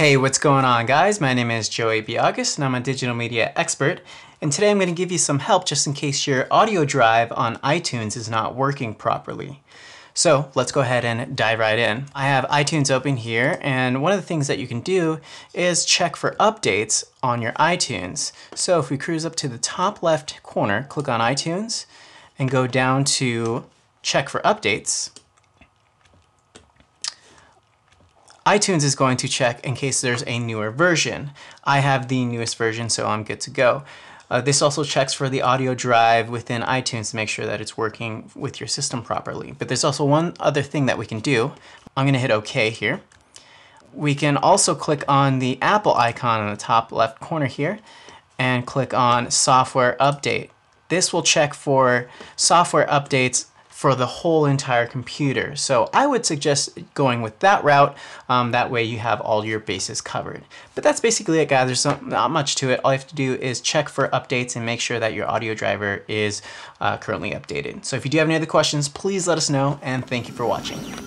Hey, what's going on guys? My name is Joey Biagas and I'm a digital media expert. And today I'm going to give you some help just in case your audio drive on iTunes is not working properly. So let's go ahead and dive right in. I have iTunes open here and one of the things that you can do is check for updates on your iTunes. So if we cruise up to the top left corner, click on iTunes and go down to check for updates, iTunes is going to check in case there's a newer version. I have the newest version, so I'm good to go. Uh, this also checks for the audio drive within iTunes to make sure that it's working with your system properly. But there's also one other thing that we can do. I'm going to hit OK here. We can also click on the Apple icon in the top left corner here and click on Software Update. This will check for software updates for the whole entire computer. So I would suggest going with that route. Um, that way you have all your bases covered. But that's basically it guys. There's not much to it. All you have to do is check for updates and make sure that your audio driver is uh, currently updated. So if you do have any other questions, please let us know and thank you for watching.